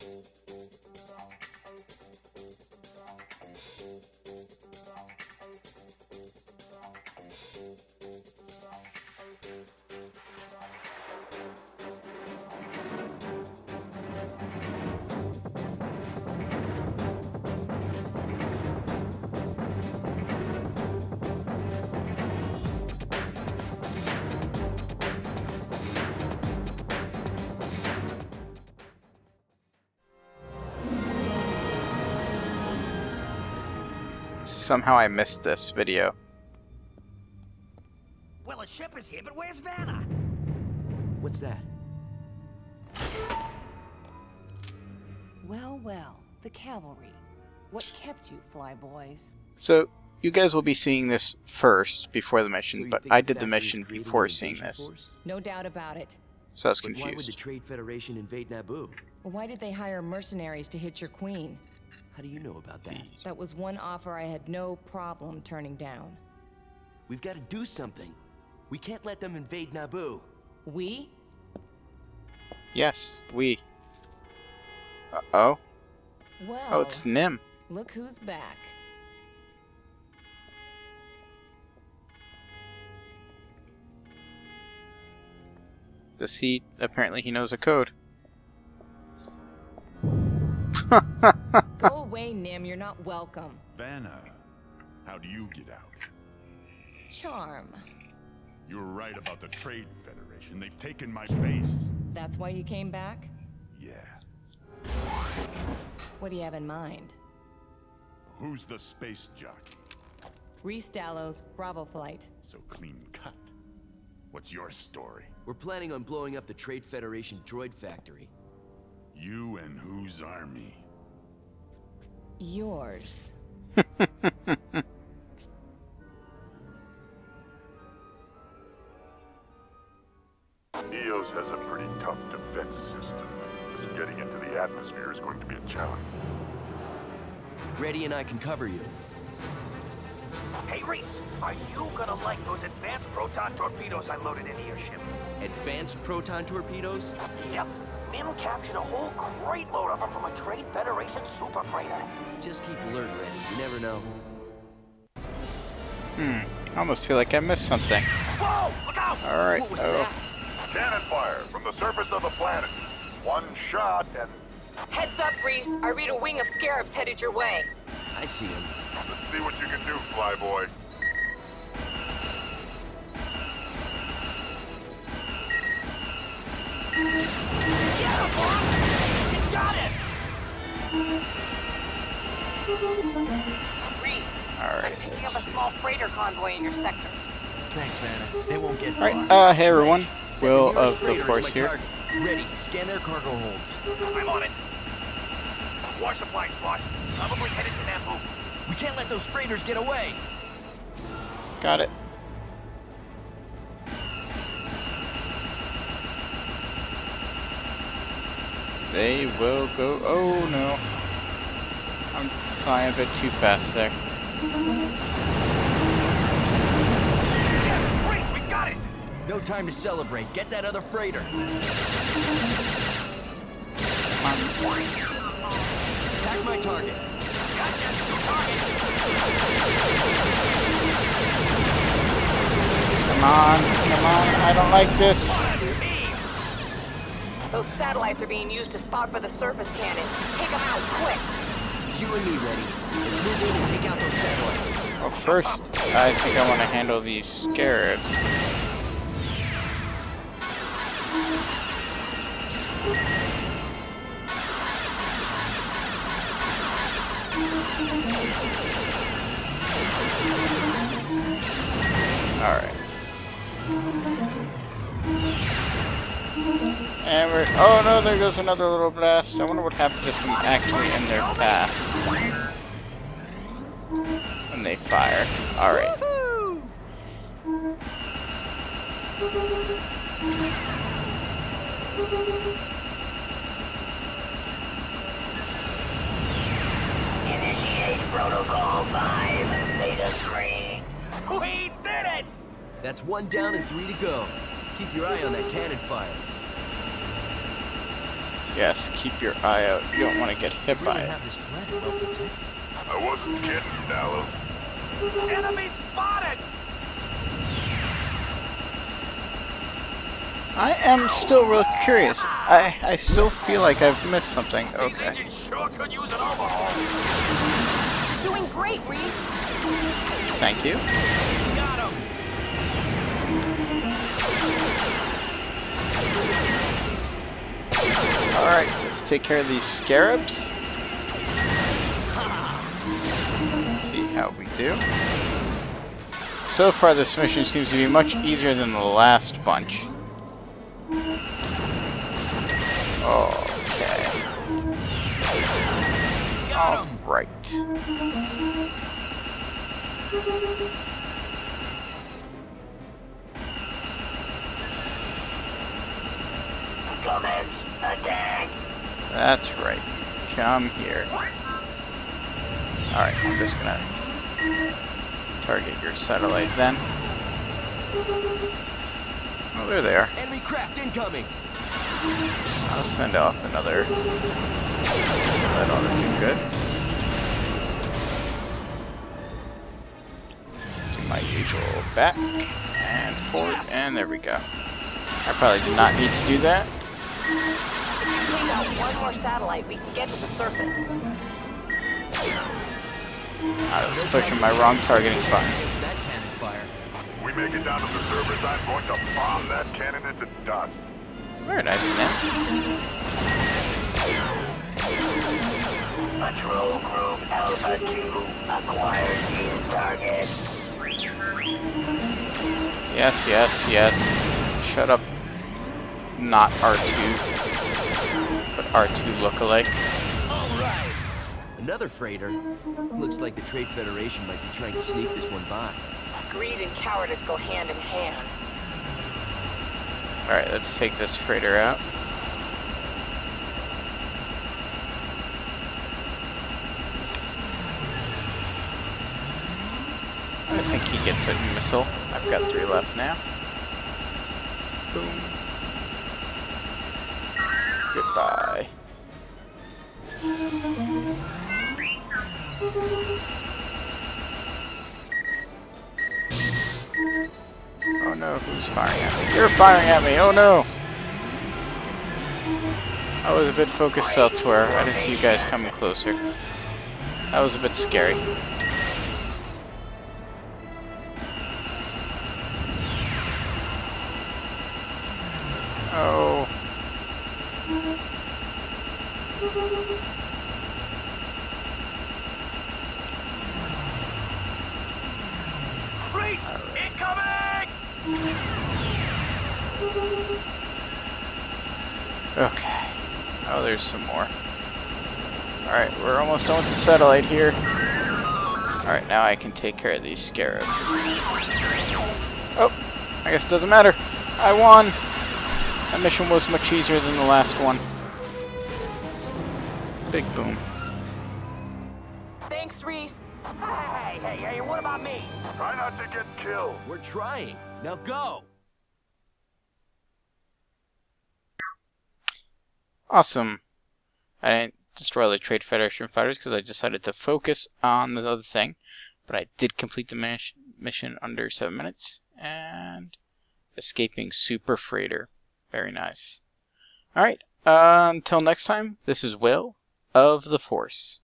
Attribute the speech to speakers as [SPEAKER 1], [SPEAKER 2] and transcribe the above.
[SPEAKER 1] Thank you. Somehow I missed this video.
[SPEAKER 2] Well, a ship is here, but where's Vana?
[SPEAKER 3] What's that?
[SPEAKER 4] Well, well, the cavalry. What kept you, flyboys?
[SPEAKER 1] So, you guys will be seeing this first before the mission,
[SPEAKER 3] you
[SPEAKER 1] but I did the mission before
[SPEAKER 3] an
[SPEAKER 1] seeing this.
[SPEAKER 3] force?
[SPEAKER 4] No doubt about it.
[SPEAKER 1] So I was
[SPEAKER 3] But why would the
[SPEAKER 1] confused.
[SPEAKER 3] Trade Federation invade Naboo?
[SPEAKER 4] Why did they hire mercenaries to hit your queen?
[SPEAKER 3] How do you know about that?
[SPEAKER 4] That was one offer I had no problem turning down.
[SPEAKER 3] We've got to do something. We can't let them invade Naboo.
[SPEAKER 4] We?
[SPEAKER 1] Yes, we. Uh-oh.
[SPEAKER 4] Oh, well,
[SPEAKER 1] Oh, it's Nym.
[SPEAKER 4] look who's back.
[SPEAKER 1] Does he... Apparently he knows a code.
[SPEAKER 4] Go away, Nym. You're not welcome.
[SPEAKER 5] Vana, how do you get out?
[SPEAKER 4] Charm.
[SPEAKER 5] You were right about the Trade Federation. They've taken my base.
[SPEAKER 4] That's why you came back?
[SPEAKER 5] Yeah.
[SPEAKER 4] What do you have in mind?
[SPEAKER 5] Who's the space jockey?
[SPEAKER 4] Rhys Dallows, Bravo Flight.
[SPEAKER 5] So clean cut. What's your story?
[SPEAKER 3] We're planning on blowing up the Trade Federation droid factory.
[SPEAKER 5] You and whose army?
[SPEAKER 4] Yours.
[SPEAKER 6] Eos has a pretty tough defense system. Just getting into the atmosphere is going to be a challenge.
[SPEAKER 3] Reti and I can cover you.
[SPEAKER 2] Hey, Rhys, are you gonna like those advanced proton torpedoes I loaded into your ship?
[SPEAKER 3] Advanced proton torpedoes?
[SPEAKER 2] Yep. Nym captured a whole crate load of them from a Trade Federation super freighter.
[SPEAKER 3] Just keep alert, Reti. You never know.
[SPEAKER 1] Hmm. I almost feel like I missed something.
[SPEAKER 2] Whoa! Look out!
[SPEAKER 1] Alright.
[SPEAKER 3] What was
[SPEAKER 1] Oh.
[SPEAKER 3] that?
[SPEAKER 6] Cannon fire from the surface of the planet. One shot and
[SPEAKER 7] Heads up, Rhys. I read a wing of scarabs headed your way.
[SPEAKER 3] I see him.
[SPEAKER 6] let's see what you can do, flyboy.
[SPEAKER 2] Get him, boss! You got it!
[SPEAKER 7] Rhys,
[SPEAKER 1] Alright,
[SPEAKER 7] I'm picking up a small freighter convoy in your sector.
[SPEAKER 3] Thanks, Vana. They won't get.
[SPEAKER 1] Alright, uh, hey everyone. Will of the Force here.
[SPEAKER 3] Reti. Scan their cargo holds.
[SPEAKER 2] I'm on it. War supplies, boss. Probably headed to Naboo.
[SPEAKER 3] We can't let those freighters get away.
[SPEAKER 1] Got it. They will go. Oh no. I'm flying a bit too fast there.
[SPEAKER 2] Yeah, great, we got it!
[SPEAKER 3] No time to celebrate. Get that other freighter. Attack my target.
[SPEAKER 2] Gotcha, target.
[SPEAKER 1] Come on, come on. I don't like this.
[SPEAKER 7] Those satellites are being used to spot for the surface cannon. Take them out, quick!
[SPEAKER 3] It's you and me, Reti. Let's move in and take out those satellites.
[SPEAKER 1] Well, first, I think I want to handle these scarabs. Alright. And we're. Oh no, there goes another little blast. I wonder what happens if I'm actually end their path. When they fire. Alright.
[SPEAKER 2] Initiate Protocol 5, Beta Screen. We did it!
[SPEAKER 3] That's one down and three to go. Keep your eye on that cannon fire.
[SPEAKER 1] Yes, keep your eye out. You don't want to get hit by it.
[SPEAKER 3] have this planet well protected.
[SPEAKER 6] I wasn't kidding, Dallows.
[SPEAKER 2] Enemy spotted!
[SPEAKER 1] I am still real curious. I, I still feel like I've missed something. Okay.
[SPEAKER 2] engines sure could use an overhaul.
[SPEAKER 7] You're doing great, Rhys.
[SPEAKER 1] Thank you. Alright, let's take care of these scarabs. See how we do. So far, this mission seems to be much easier than the last bunch. Okay. Alright.
[SPEAKER 2] Commence attack!
[SPEAKER 1] That's right. Come here. Alright, I'm just gonna target your satellite then. Oh, there they are.
[SPEAKER 3] Enemy craft incoming!
[SPEAKER 1] I'll send off another. Send that on to good. Do my usual back and forward, and there we go. I probably did not need to do that.
[SPEAKER 7] Take out one more satellite. We can get to the surface.
[SPEAKER 1] I was pushing my wrong targeting button.
[SPEAKER 3] Against that cannon fire.
[SPEAKER 6] We make it down to the surface, I'm going to bomb that cannon into dust.
[SPEAKER 1] Very nice, man.
[SPEAKER 2] Patrol Group Alpha 2 acquired new targets.
[SPEAKER 1] Yes, yes, yes. Shut up. Not R2, but R2 lookalike.
[SPEAKER 3] Another freighter. Looks like the Trade Federation might be trying to sneak this one by.
[SPEAKER 7] Greed and cowardice go hand in hand.
[SPEAKER 1] Alright, let's take this freighter out. I think he gets a missile. I've got three left now. Boom. Goodbye. Oh no, who's firing at me? You're firing at me! Oh no! I was a bit focused elsewhere. I didn't see you guys coming closer. That was a bit scary. Okay. Oh, there's some more. Alright, we're almost done with the satellite here. Alright, now I can take care of these scarabs. Oh, I guess it doesn't matter. I won! That mission was much easier than the last one. Big boom.
[SPEAKER 7] Thanks, Rhys.
[SPEAKER 2] Hey, hey, hey, what about me?
[SPEAKER 6] Try not to get killed.
[SPEAKER 3] We're trying. Now go!
[SPEAKER 1] Awesome. I didn't destroy the Trade Federation fighters because I decided to focus on the other thing. But I did complete the mission under 7 minutes. And escaping Super Freighter. Very nice. Alright, uh, until next time, this is Will of the Force.